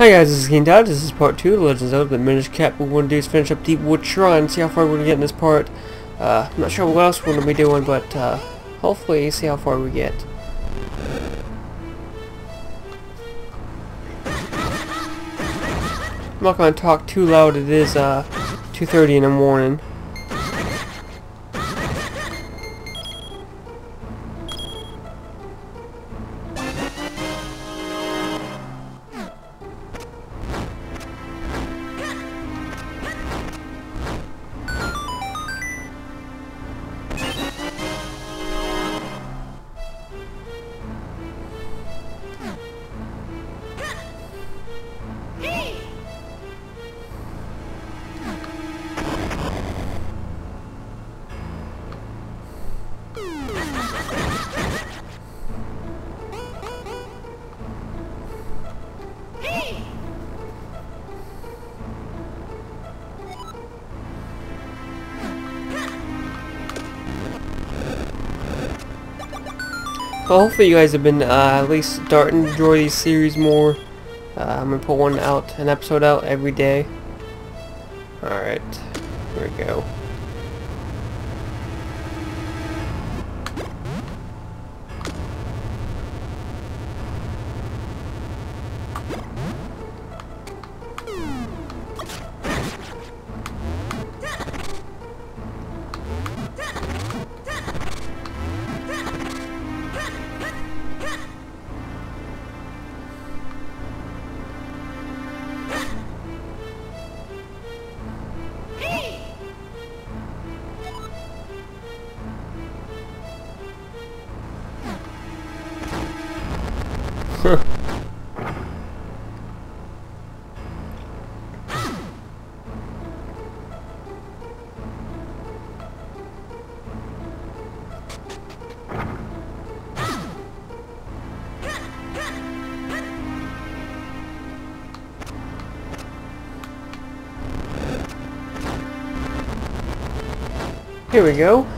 Hi guys, this is King Todd. This is part 2 of Legends of the Minish Cap. What we want to do is finish up Deepwood Shrine, see how far we're going to get in this part. Uh, I'm not sure what else we're going to be doing, but uh, hopefully see how far we get. I'm not going to talk too loud. It is uh, 2.30 in the morning. Well, hopefully you guys have been uh, at least starting to enjoy these series more. Uh, I'm gonna put one out, an episode out every day. Alright, here we go. Here we go.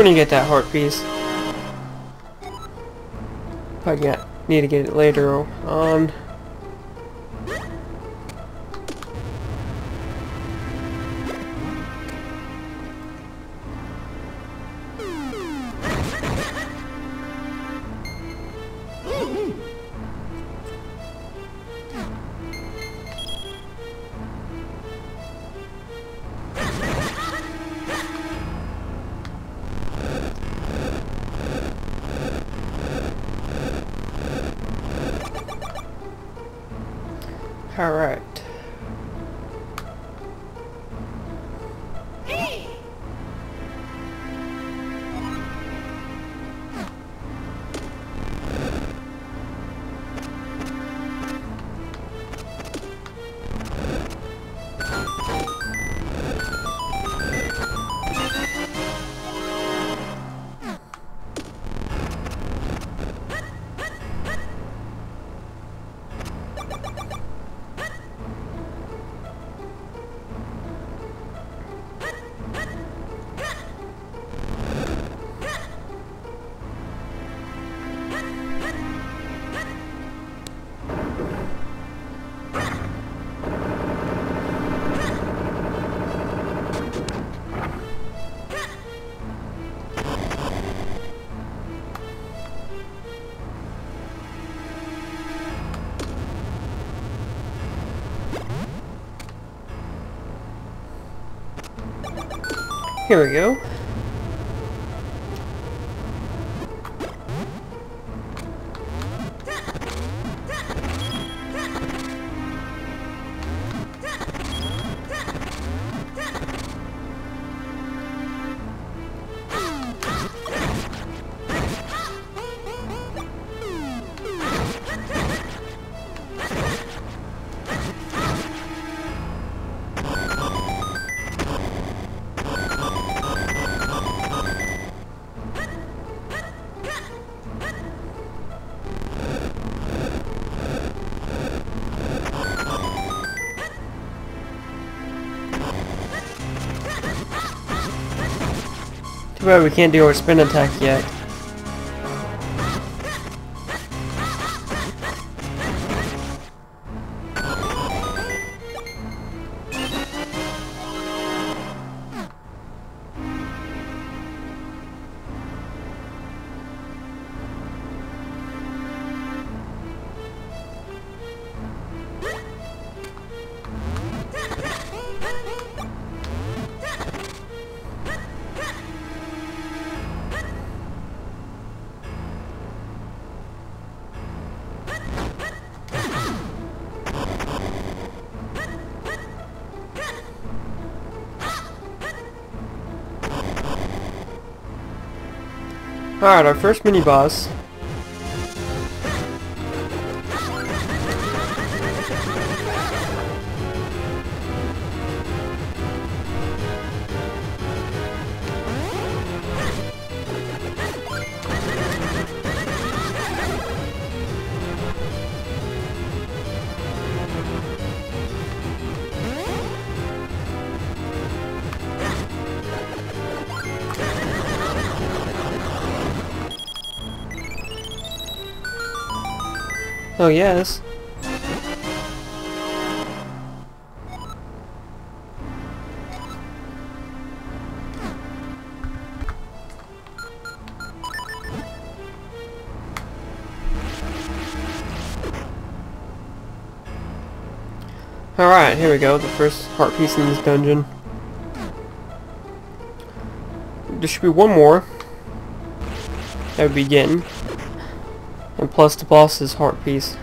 When you get that heart piece. Probably need to get it later on. Alright. Here we go. We can't do our spin attack yet. Alright, our first mini Oh, yes. Alright, here we go, the first heart piece in this dungeon. There should be one more. That would begin. Plus the boss's heart piece.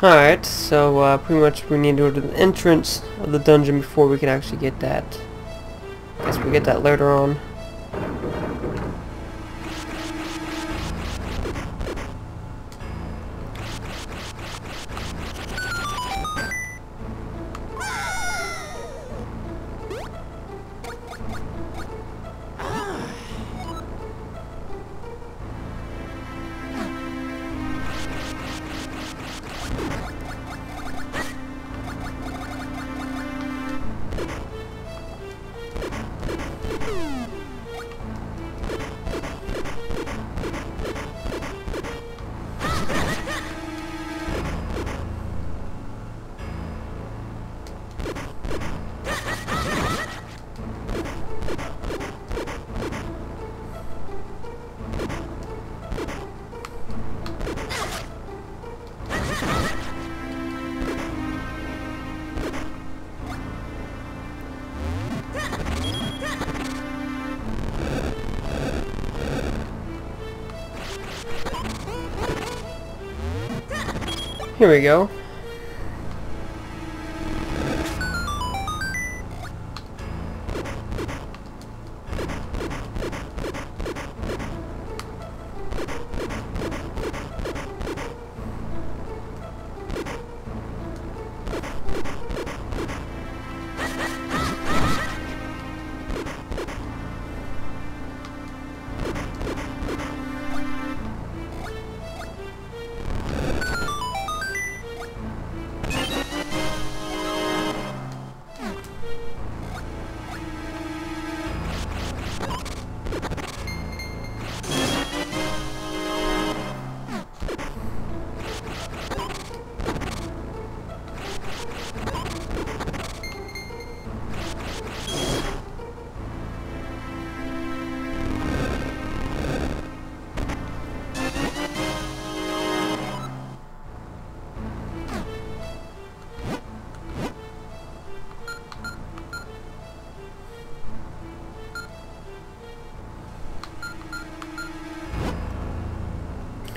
Alright, so uh, pretty much we need to go to the entrance of the dungeon before we can actually get that. I Guess we get that later on. Here we go.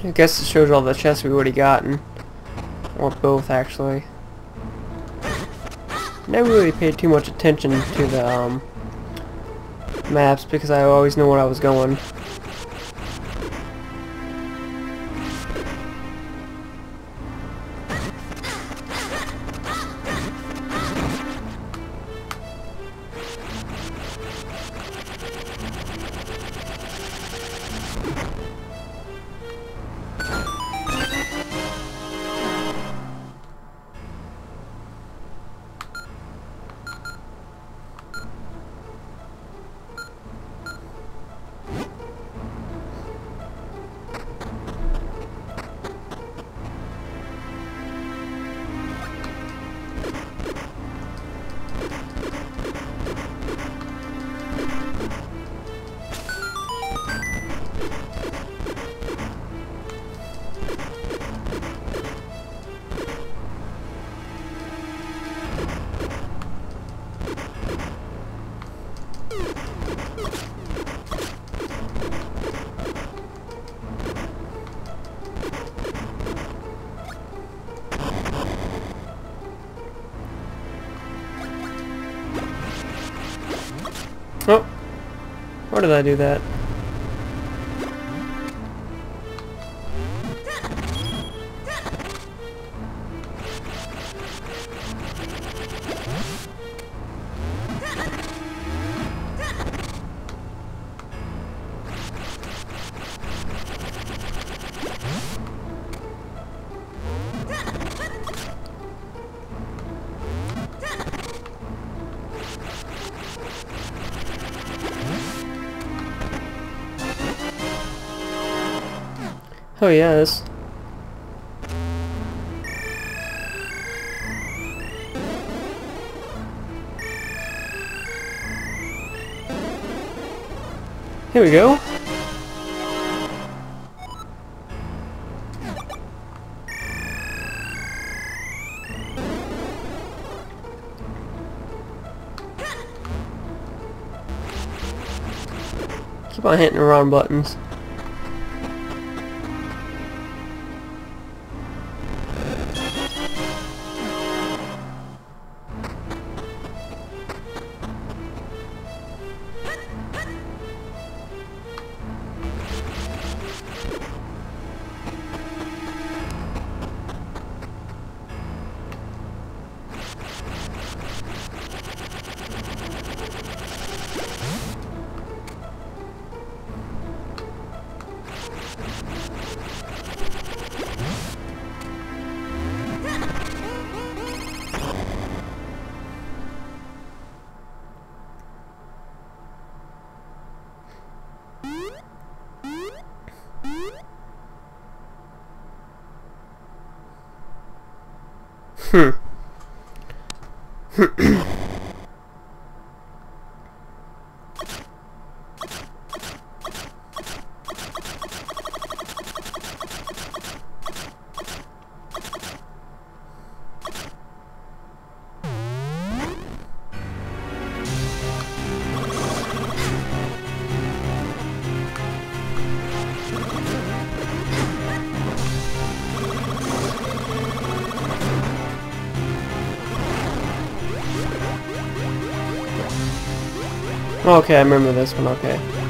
I guess it shows all the chests we've already gotten. Or both, actually. Never really paid too much attention to the um, maps because I always knew where I was going. Why did I do that? Oh yes. Here we go. Keep on hitting the wrong buttons. Hmm. Okay, I remember this one, okay.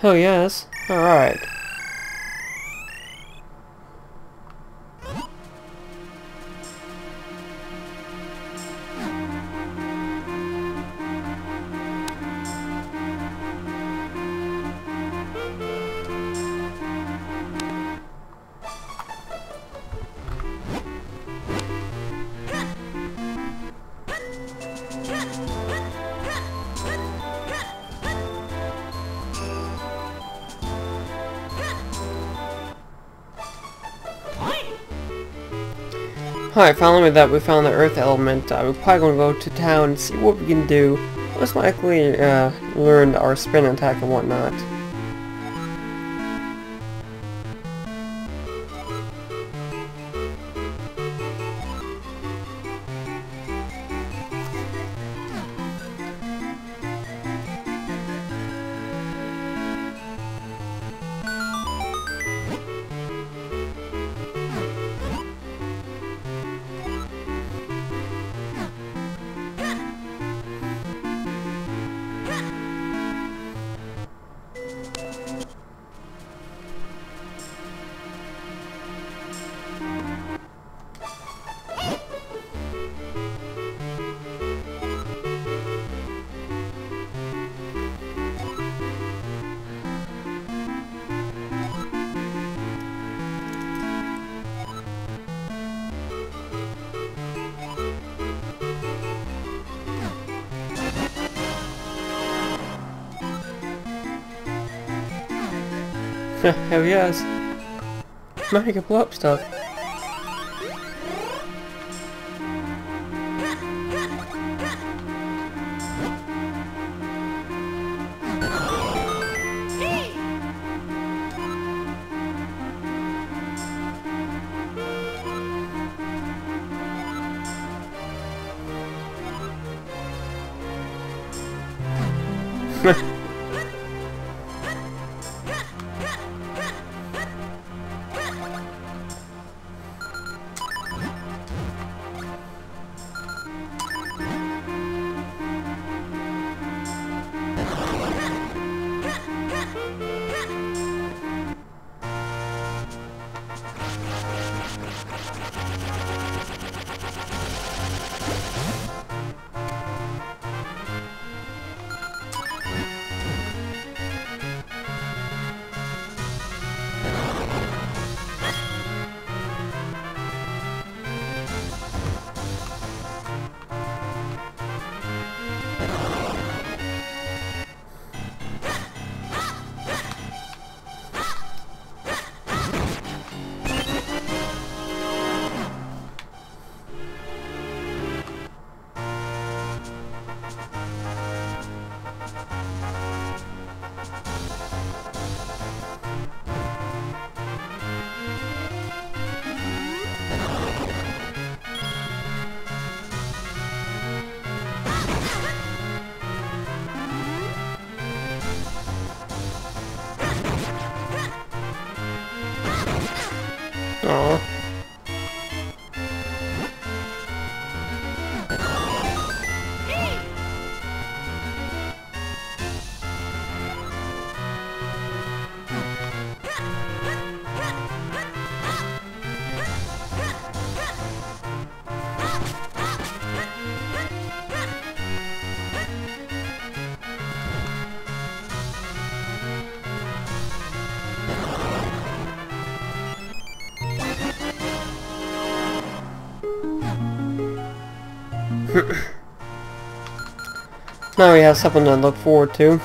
Hell yes. Alright. Alright, finally with that we found the earth element. Uh, we're probably going to go to town and see what we can do. Most likely uh, learn our spin attack and whatnot. Hell yes. Man, I can now we have something to look forward to.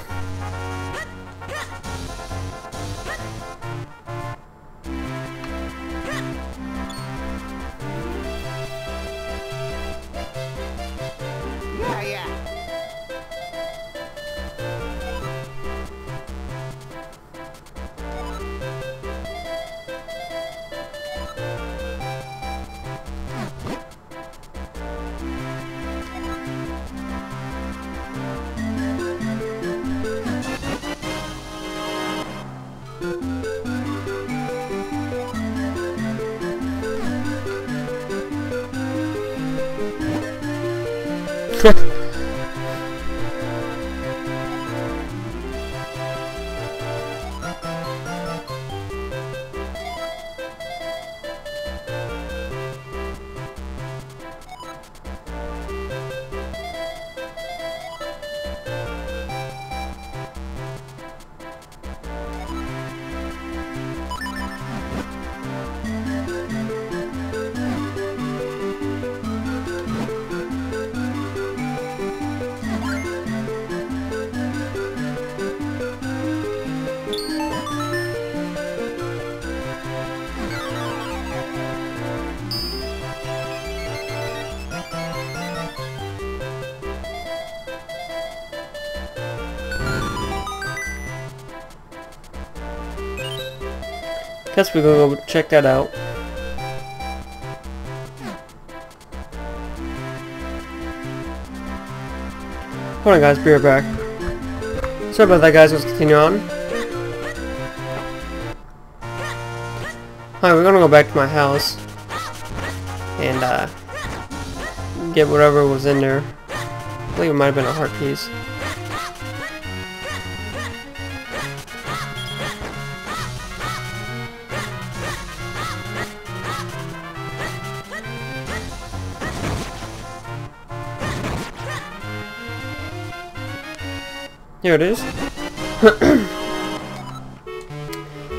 Guess we're gonna go check that out. Hold on guys, be right back. Sorry about that guys, let's continue on. Alright, we're gonna go back to my house. And, uh, get whatever was in there. I believe it might have been a heart piece. Here it is.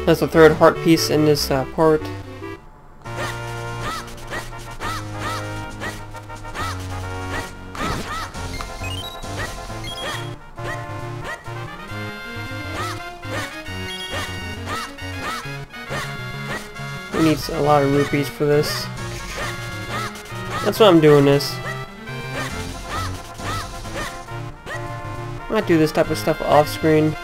That's the third heart piece in this uh, part. We need a lot of rupees for this. That's why I'm doing this. Might do this type of stuff off screen.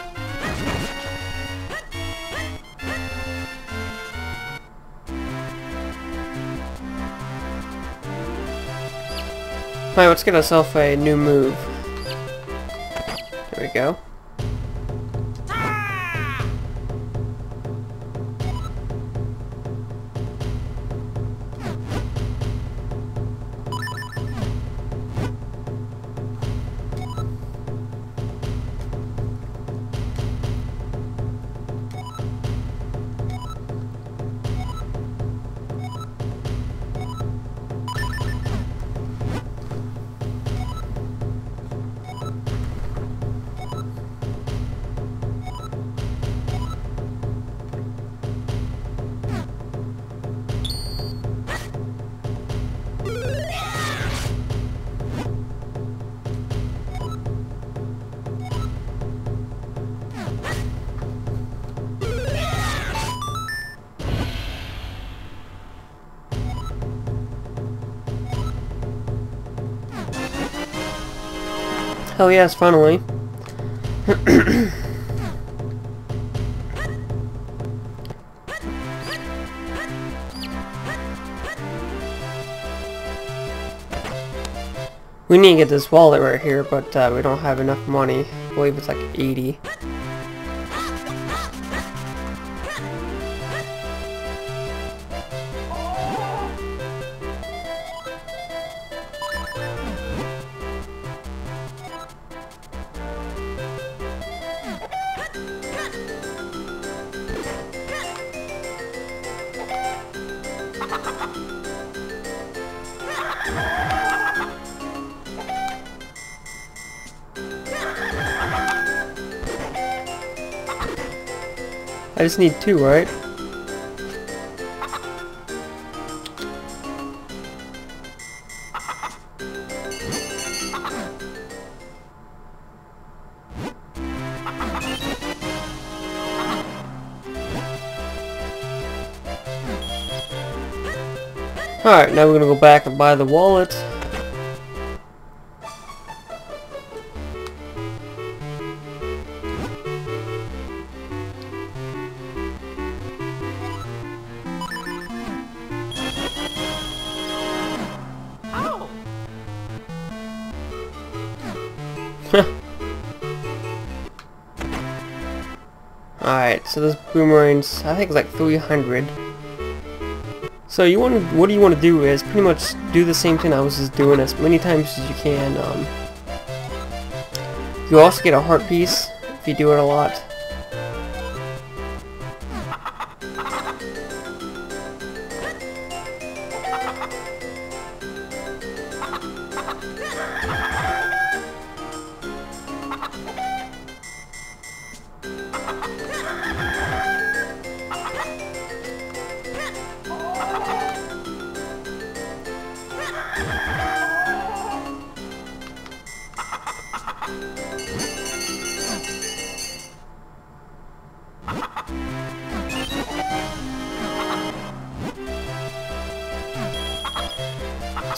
Alright, let's get ourselves a new move. There we go. Hell yes, finally. we need to get this wallet right here, but uh, we don't have enough money. I believe it's like 80. I just need two, right? Alright, now we're gonna go back and buy the wallet. So this boomerang's, I think it's like 300. So you want, what do you want to do is pretty much do the same thing I was just doing as many times as you can. Um, you also get a heart piece if you do it a lot.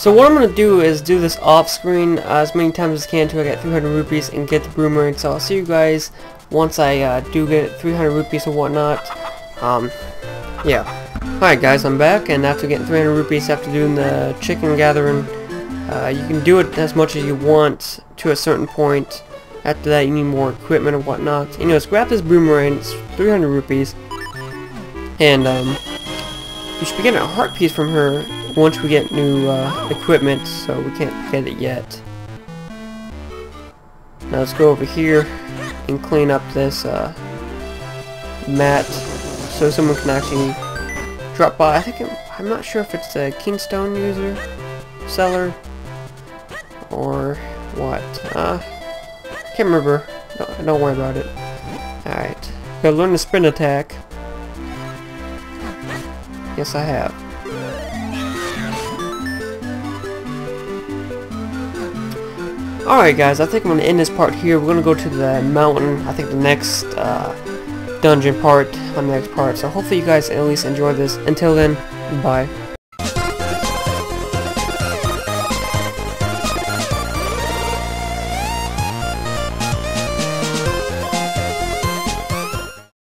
So what I'm going to do is do this off screen uh, as many times as I can until I get 300 rupees and get the boomerang. So I'll see you guys once I uh, do get 300 rupees and whatnot. Um, Yeah. Alright guys, I'm back, and after getting 300 rupees after doing the chicken gathering, uh, you can do it as much as you want to a certain point. After that, you need more equipment or whatnot. Anyways, grab this boomerang, it's 300 rupees, and um, you should be getting a heart piece from her once we get new uh, equipment, so we can't get it yet. Now let's go over here and clean up this uh, mat so someone can actually drop by. I think it, I'm not sure if it's a Kinstone user, seller, or what. Uh, can't remember. No, don't worry about it. Alright. Gotta learn the sprint attack. Yes, I have. Alright guys, I think I'm going to end this part here. We're going to go to the mountain, I think the next uh, dungeon part on the next part. So hopefully you guys at least enjoy this. Until then, bye.